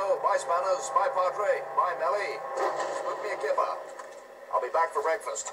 Drago. Bye, Spanners. Bye, Padre. Bye, Melly. Split me a kipper. I'll be back for breakfast.